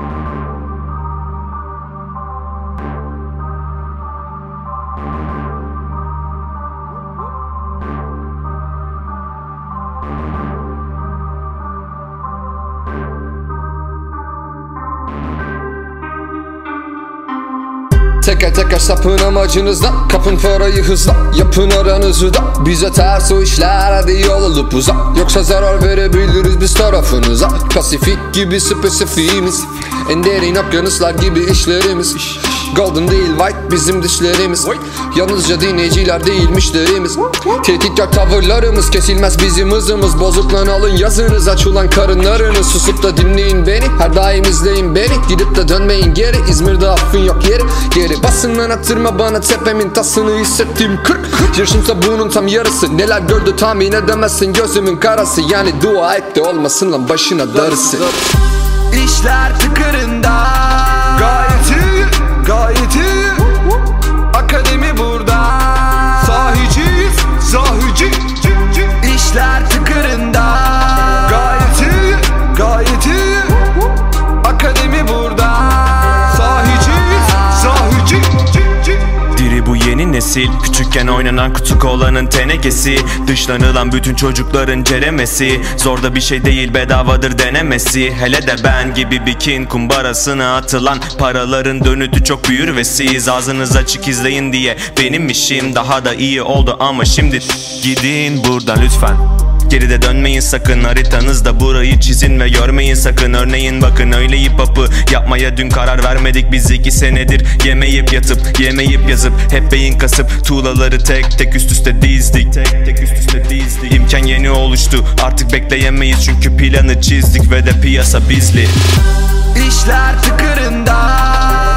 thank you Teker teker sapın amacınızda Kapın parayı hızla yapın aranızı da Bize ters o işler hadi yol olup uzak Yoksa zarar verebiliriz biz tarafınıza. Pasifik gibi spesifiğimiz En derin okyanuslar gibi işlerimiz Golden değil white bizim dişlerimiz. Yalnızca dinleyiciler değil müşterimiz Tehditkar tavırlarımız kesilmez bizim hızımız. Bozuk lan alın yazınız açılan karınlarınız Susup da dinleyin beni her daim izleyin beni. Gidip de dönmeyin geri İzmir'de affın yok yeri. Geri basın lan attırma bana tepemin tasını. Hissettim kırk. Yaşımsa bunun tam yarısı. Neler gördü tahmin edemezsin gözümün karası. Yani dua et de olmasın lan başına darısı. İşler tıkırında. Gayet gayet iyi nesil Küçükken oynanan kutu kolanın tenekesi. Dışlanılan bütün çocukların ceremesi. Zor da bir şey değil bedavadır denemesi. Hele de ben gibi bir kin kumbarasına atılan Paraların dönütü çok büyür ve siz Ağzınız açık izleyin diye Benim işim daha da iyi oldu ama şimdi Gidin buradan lütfen Geride dönmeyin sakın haritanızda burayı çizin ve görmeyin sakın. Örneğin bakın öyle hip yapmaya dün karar vermedik biz iki senedir. Yemeyip yatıp yemeyip yazıp hep beyin kasıp Tuğlaları tek tek üst üste dizdik. Tek tek üst üste dizdik. İmkan yeni oluştu artık bekleyemeyiz çünkü planı çizdik ve de piyasa bizli. İşler tıkırında